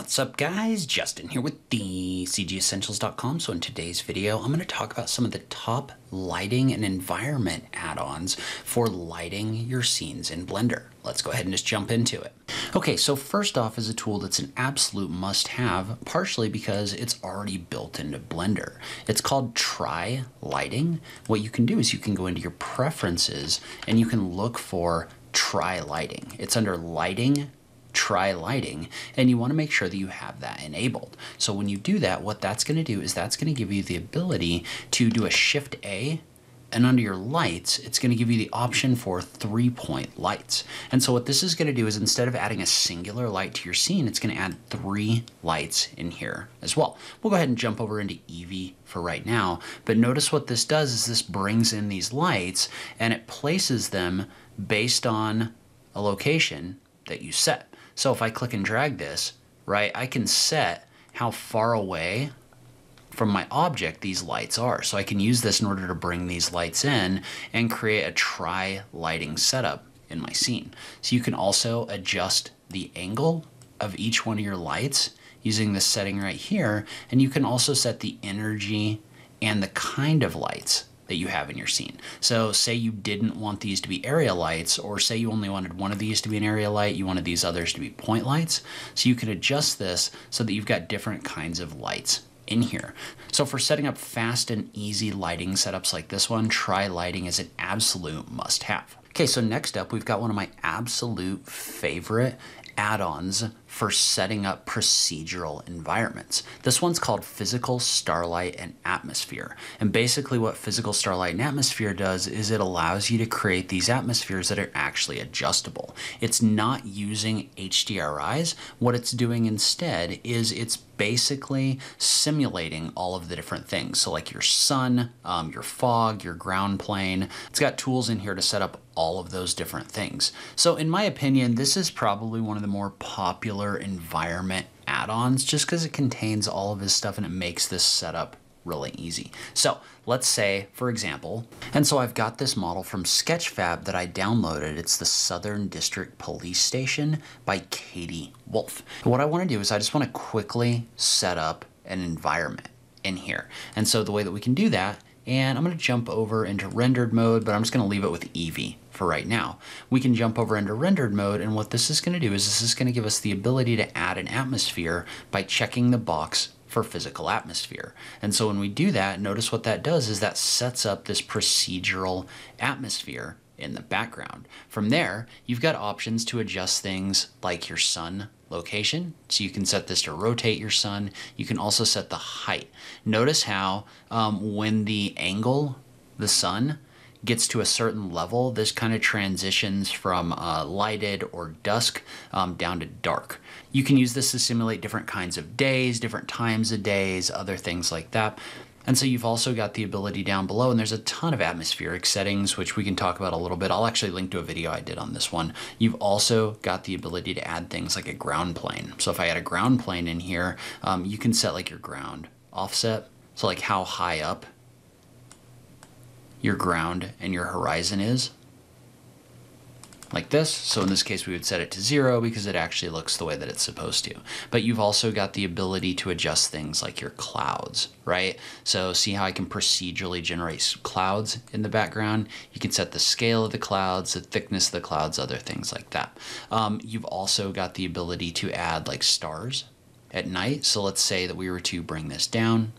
What's up guys? Justin here with the CGEssentials.com. So in today's video, I'm going to talk about some of the top lighting and environment add-ons for lighting your scenes in Blender. Let's go ahead and just jump into it. Okay, so first off is a tool that's an absolute must-have, partially because it's already built into Blender. It's called Tri Lighting. What you can do is you can go into your preferences and you can look for Tri Lighting. It's under Lighting Tri Lighting and you want to make sure that you have that enabled. So when you do that, what that's going to do is that's going to give you the ability to do a shift A and under your lights, it's going to give you the option for three point lights. And so what this is going to do is instead of adding a singular light to your scene, it's going to add three lights in here as well. We'll go ahead and jump over into Eevee for right now. But notice what this does is this brings in these lights and it places them based on a location that you set. So if I click and drag this, right, I can set how far away from my object these lights are. So I can use this in order to bring these lights in and create a tri lighting setup in my scene. So you can also adjust the angle of each one of your lights using this setting right here. And you can also set the energy and the kind of lights that you have in your scene. So say you didn't want these to be area lights, or say you only wanted one of these to be an area light, you wanted these others to be point lights. So you can adjust this so that you've got different kinds of lights in here. So for setting up fast and easy lighting setups like this one, Tri Lighting is an absolute must have. Okay, so next up, we've got one of my absolute favorite add-ons for setting up procedural environments. This one's called Physical Starlight and Atmosphere. And basically what Physical Starlight and Atmosphere does is it allows you to create these atmospheres that are actually adjustable. It's not using HDRIs. What it's doing instead is it's basically simulating all of the different things. So like your sun, um, your fog, your ground plane. It's got tools in here to set up all of those different things. So in my opinion, this is probably one of the more popular environment add-ons just because it contains all of this stuff and it makes this setup really easy. So let's say, for example, and so I've got this model from Sketchfab that I downloaded. It's the Southern District Police Station by Katie Wolf. What I want to do is I just want to quickly set up an environment in here. And so the way that we can do that, and I'm going to jump over into rendered mode, but I'm just going to leave it with Eevee for right now. We can jump over into rendered mode, and what this is going to do is this is going to give us the ability to add an atmosphere by checking the box for physical atmosphere. And so when we do that, notice what that does is that sets up this procedural atmosphere in the background. From there, you've got options to adjust things like your sun location. So you can set this to rotate your sun. You can also set the height. Notice how um, when the angle, the sun, gets to a certain level, this kind of transitions from uh, lighted or dusk um, down to dark. You can use this to simulate different kinds of days, different times of days, other things like that. And so you've also got the ability down below, and there's a ton of atmospheric settings, which we can talk about a little bit. I'll actually link to a video I did on this one. You've also got the ability to add things like a ground plane. So if I add a ground plane in here, um, you can set like your ground offset. So like how high up your ground and your horizon is like this. So in this case, we would set it to zero because it actually looks the way that it's supposed to. But you've also got the ability to adjust things like your clouds, right? So see how I can procedurally generate clouds in the background? You can set the scale of the clouds, the thickness of the clouds, other things like that. Um, you've also got the ability to add like stars at night. So let's say that we were to bring this down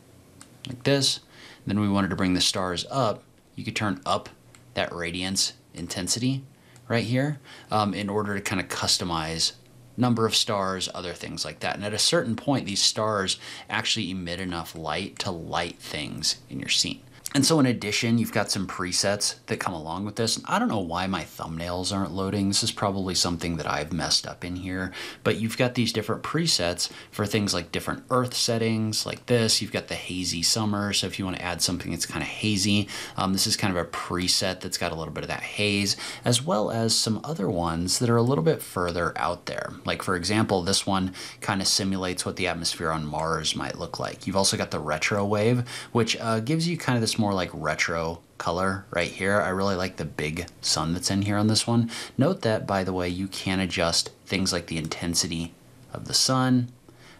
like this, then we wanted to bring the stars up you could turn up that radiance intensity right here um, in order to kind of customize number of stars, other things like that. And at a certain point, these stars actually emit enough light to light things in your scene. And so in addition, you've got some presets that come along with this. I don't know why my thumbnails aren't loading. This is probably something that I've messed up in here, but you've got these different presets for things like different earth settings like this. You've got the hazy summer. So if you want to add something that's kind of hazy, um, this is kind of a preset that's got a little bit of that haze, as well as some other ones that are a little bit further out there. Like for example, this one kind of simulates what the atmosphere on Mars might look like. You've also got the retro wave, which uh, gives you kind of this more like retro color right here. I really like the big sun that's in here on this one. Note that, by the way, you can adjust things like the intensity of the sun,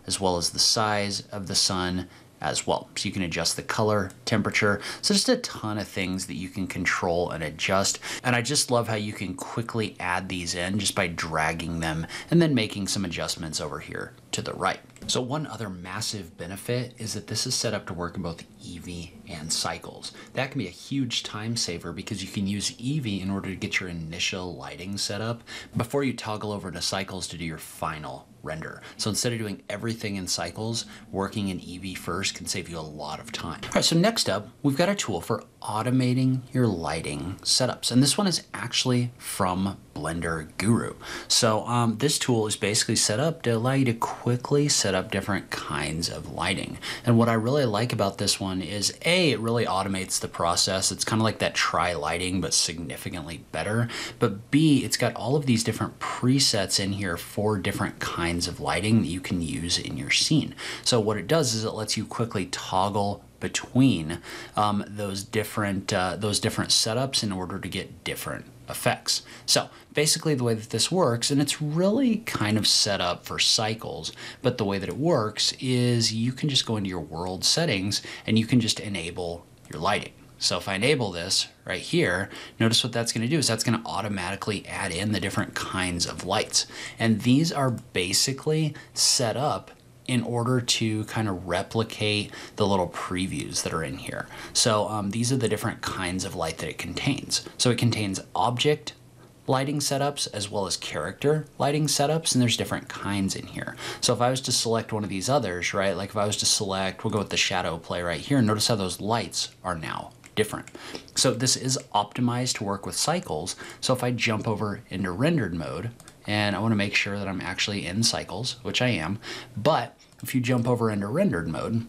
as well as the size of the sun as well. So you can adjust the color, temperature, so just a ton of things that you can control and adjust. And I just love how you can quickly add these in just by dragging them and then making some adjustments over here to the right. So one other massive benefit is that this is set up to work in both Eevee and cycles. That can be a huge time saver because you can use Eevee in order to get your initial lighting set up before you toggle over to cycles to do your final render. So instead of doing everything in cycles, working in Eevee first can save you a lot of time. All right, so next up, we've got a tool for automating your lighting setups. And this one is actually from Blender Guru. So um, this tool is basically set up to allow you to quickly set up different kinds of lighting. And what I really like about this one is A, it really automates the process. It's kind of like that tri lighting, but significantly better. But B, it's got all of these different presets in here for different kinds of lighting that you can use in your scene. So what it does is it lets you quickly toggle between um, those different uh, those different setups in order to get different effects. So basically the way that this works, and it's really kind of set up for cycles, but the way that it works is you can just go into your world settings and you can just enable your lighting. So if I enable this right here, notice what that's going to do is that's going to automatically add in the different kinds of lights. And these are basically set up in order to kind of replicate the little previews that are in here. So um, these are the different kinds of light that it contains. So it contains object lighting setups as well as character lighting setups and there's different kinds in here. So if I was to select one of these others, right, like if I was to select, we'll go with the shadow play right here, notice how those lights are now different. So this is optimized to work with cycles. So if I jump over into rendered mode, and I want to make sure that I'm actually in cycles, which I am, but if you jump over into rendered mode,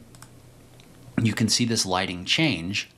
you can see this lighting change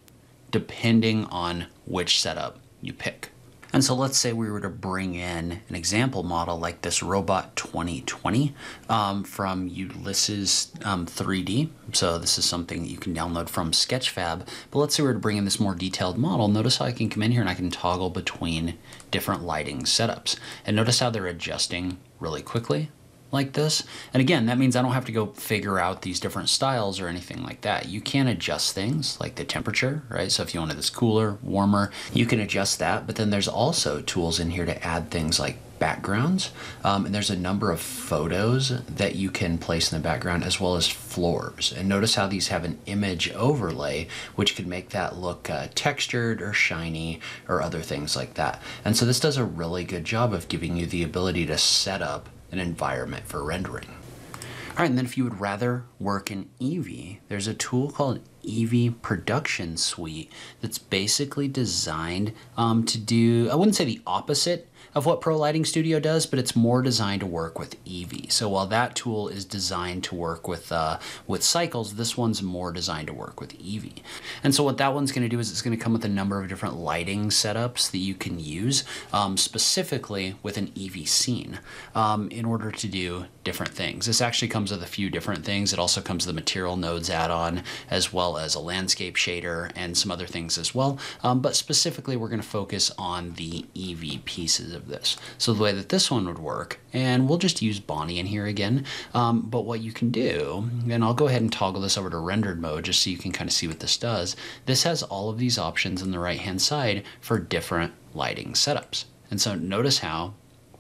depending on which setup you pick. And so let's say we were to bring in an example model like this Robot 2020 um, from Ulysses um, 3D. So this is something that you can download from Sketchfab. But let's say we were to bring in this more detailed model. Notice how I can come in here and I can toggle between different lighting setups. And notice how they're adjusting really quickly like this. And again, that means I don't have to go figure out these different styles or anything like that. You can adjust things like the temperature, right? So if you wanted this cooler, warmer, you can adjust that. But then there's also tools in here to add things like backgrounds. Um, and there's a number of photos that you can place in the background as well as floors. And notice how these have an image overlay, which could make that look uh, textured or shiny or other things like that. And so this does a really good job of giving you the ability to set up an environment for rendering. All right, and then if you would rather work in Eevee, there's a tool called Eevee Production Suite that's basically designed um, to do, I wouldn't say the opposite of what Pro Lighting Studio does, but it's more designed to work with Eevee. So while that tool is designed to work with uh, with cycles, this one's more designed to work with Eevee. And so what that one's going to do is it's going to come with a number of different lighting setups that you can use um, specifically with an Eevee scene um, in order to do different things. This actually comes with a few different things. It also comes with the material nodes add-on as well as a landscape shader and some other things as well. Um, but specifically, we're going to focus on the Eevee pieces of this. So the way that this one would work, and we'll just use Bonnie in here again, um, but what you can do, and I'll go ahead and toggle this over to rendered mode just so you can kind of see what this does. This has all of these options on the right hand side for different lighting setups. And so notice how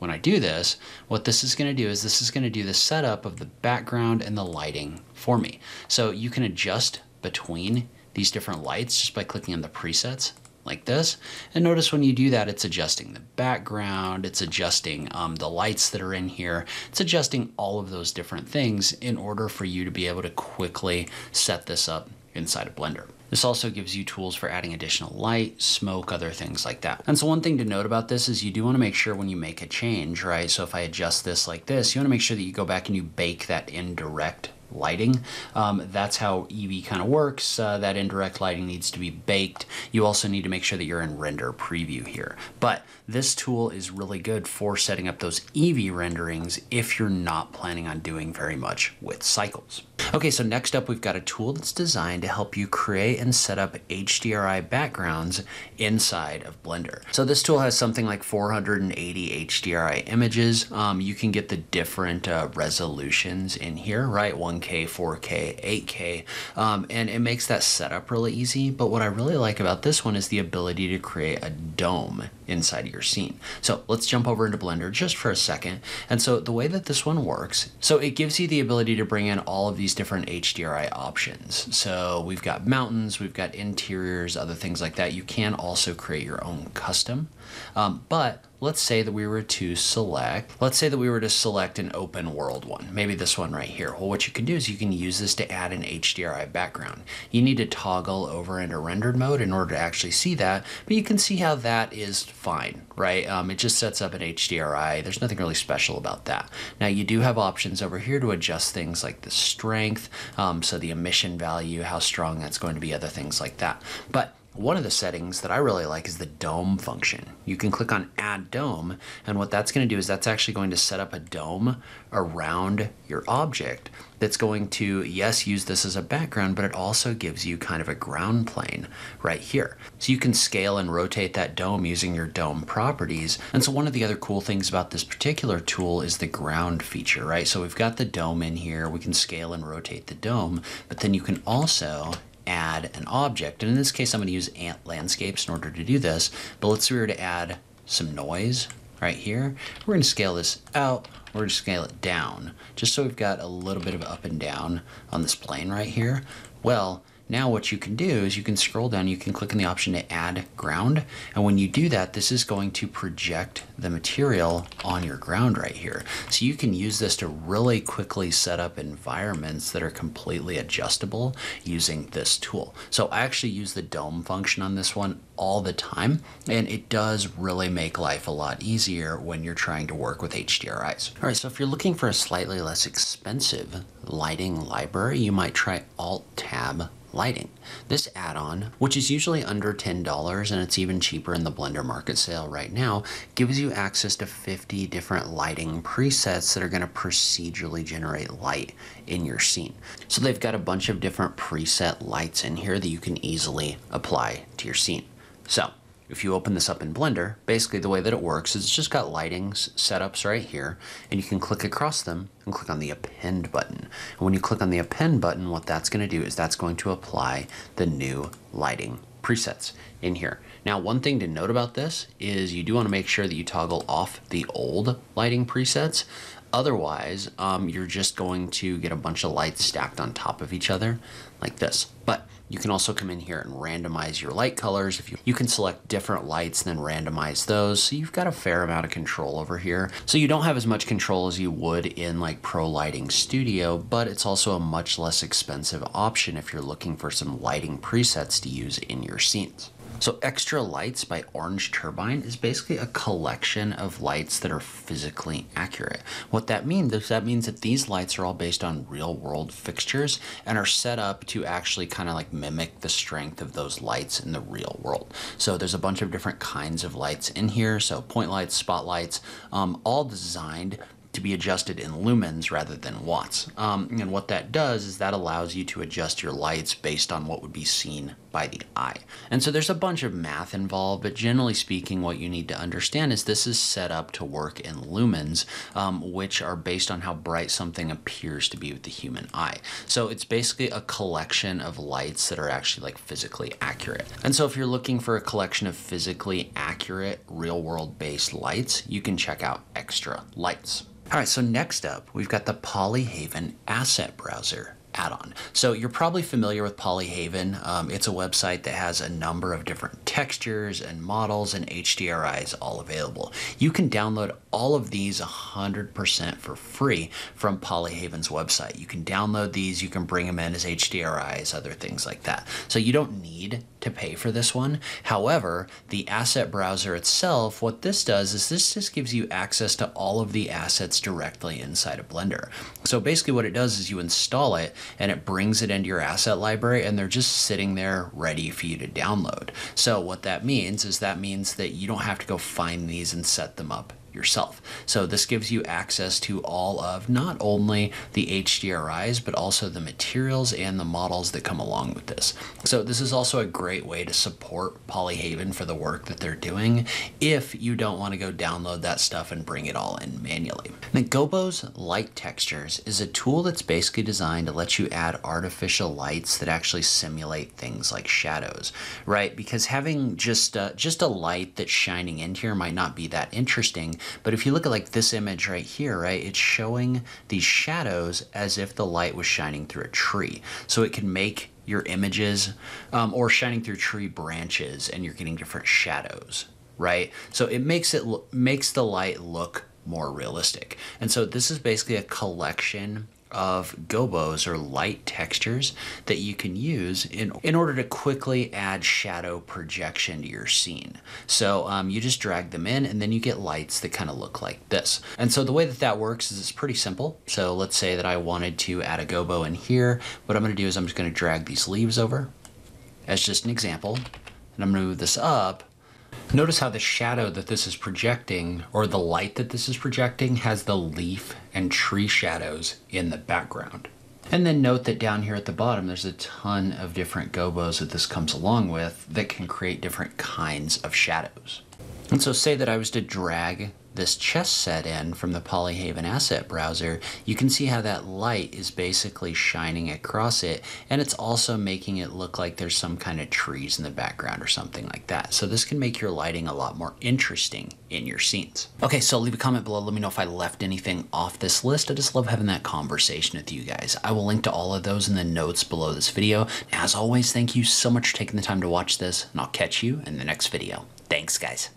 when I do this, what this is going to do is this is going to do the setup of the background and the lighting for me. So you can adjust between these different lights just by clicking on the presets like this. And notice when you do that, it's adjusting the background, it's adjusting um, the lights that are in here, it's adjusting all of those different things in order for you to be able to quickly set this up inside of Blender. This also gives you tools for adding additional light, smoke, other things like that. And so one thing to note about this is you do want to make sure when you make a change, right? So if I adjust this like this, you want to make sure that you go back and you bake that indirect lighting. Um, that's how Eevee kind of works. Uh, that indirect lighting needs to be baked. You also need to make sure that you're in render preview here. But this tool is really good for setting up those Eevee renderings if you're not planning on doing very much with cycles. Okay, so next up we've got a tool that's designed to help you create and set up HDRI backgrounds inside of Blender. So this tool has something like 480 HDRI images. Um, you can get the different uh, resolutions in here, right? 1K, 4K, 8K, um, and it makes that setup really easy. But what I really like about this one is the ability to create a dome inside your scene. So let's jump over into Blender just for a second. And so the way that this one works, so it gives you the ability to bring in all of these different HDRI options. So we've got mountains, we've got interiors, other things like that. You can also create your own custom. Um, but let's say that we were to select, let's say that we were to select an open world one, maybe this one right here. Well, what you can do is you can use this to add an HDRI background. You need to toggle over into rendered mode in order to actually see that, but you can see how that is fine, right? Um, it just sets up an HDRI. There's nothing really special about that. Now you do have options over here to adjust things like the strength, um, so the emission value, how strong that's going to be, other things like that. But one of the settings that I really like is the dome function. You can click on add dome and what that's going to do is that's actually going to set up a dome around your object that's going to, yes, use this as a background, but it also gives you kind of a ground plane right here. So you can scale and rotate that dome using your dome properties. And so one of the other cool things about this particular tool is the ground feature, right? So we've got the dome in here, we can scale and rotate the dome, but then you can also add an object. And in this case, I'm going to use ant landscapes in order to do this. But let's say we were to add some noise right here. We're going to scale this out. We're going to scale it down just so we've got a little bit of up and down on this plane right here. Well, now what you can do is you can scroll down, you can click on the option to add ground. And when you do that, this is going to project the material on your ground right here. So you can use this to really quickly set up environments that are completely adjustable using this tool. So I actually use the dome function on this one all the time, and it does really make life a lot easier when you're trying to work with HDRIs. All right, so if you're looking for a slightly less expensive lighting library, you might try Alt-Tab lighting. This add-on, which is usually under $10 and it's even cheaper in the Blender market sale right now, gives you access to 50 different lighting presets that are going to procedurally generate light in your scene. So they've got a bunch of different preset lights in here that you can easily apply to your scene. So if you open this up in Blender, basically the way that it works is it's just got lighting setups right here, and you can click across them and click on the append button. And when you click on the append button, what that's going to do is that's going to apply the new lighting presets in here. Now, one thing to note about this is you do want to make sure that you toggle off the old lighting presets. Otherwise, um, you're just going to get a bunch of lights stacked on top of each other like this. But you can also come in here and randomize your light colors. If you, you can select different lights and then randomize those. So you've got a fair amount of control over here. So you don't have as much control as you would in like Pro Lighting Studio, but it's also a much less expensive option if you're looking for some lighting presets to use in your scenes. So Extra Lights by Orange Turbine is basically a collection of lights that are physically accurate. What that means is that means that these lights are all based on real world fixtures and are set up to actually kind of like mimic the strength of those lights in the real world. So there's a bunch of different kinds of lights in here. So point lights, spotlights, um, all designed to be adjusted in lumens rather than watts. Um, and what that does is that allows you to adjust your lights based on what would be seen by the eye. And so there's a bunch of math involved, but generally speaking, what you need to understand is this is set up to work in lumens, um, which are based on how bright something appears to be with the human eye. So it's basically a collection of lights that are actually like physically accurate. And so if you're looking for a collection of physically accurate real world based lights, you can check out Extra Lights. All right, so next up, we've got the Polyhaven Asset Browser add-on. So you're probably familiar with Polyhaven. Um, it's a website that has a number of different textures and models and HDRIs all available. You can download all of these 100% for free from Polyhaven's website. You can download these, you can bring them in as HDRIs, other things like that. So you don't need to pay for this one. However, the asset browser itself, what this does is this just gives you access to all of the assets directly inside of Blender. So basically what it does is you install it and it brings it into your asset library and they're just sitting there ready for you to download. So what that means is that means that you don't have to go find these and set them up yourself. So this gives you access to all of not only the HDRIs, but also the materials and the models that come along with this. So this is also a great way to support Polyhaven for the work that they're doing if you don't want to go download that stuff and bring it all in manually. Now Gobos Light Textures is a tool that's basically designed to let you add artificial lights that actually simulate things like shadows, right? Because having just uh, just a light that's shining into here might not be that interesting, but if you look at like this image right here, right, it's showing these shadows as if the light was shining through a tree. So it can make your images um, or shining through tree branches and you're getting different shadows, right? So it makes it makes the light look more realistic. And so this is basically a collection of gobos or light textures that you can use in, in order to quickly add shadow projection to your scene. So um, you just drag them in and then you get lights that kind of look like this. And so the way that that works is it's pretty simple. So let's say that I wanted to add a gobo in here. What I'm going to do is I'm just going to drag these leaves over as just an example. And I'm to move this up Notice how the shadow that this is projecting, or the light that this is projecting, has the leaf and tree shadows in the background. And then note that down here at the bottom, there's a ton of different gobos that this comes along with that can create different kinds of shadows. And so say that I was to drag this chest set in from the Polyhaven asset browser, you can see how that light is basically shining across it and it's also making it look like there's some kind of trees in the background or something like that. So this can make your lighting a lot more interesting in your scenes. Okay, so leave a comment below. Let me know if I left anything off this list. I just love having that conversation with you guys. I will link to all of those in the notes below this video. As always, thank you so much for taking the time to watch this and I'll catch you in the next video. Thanks guys.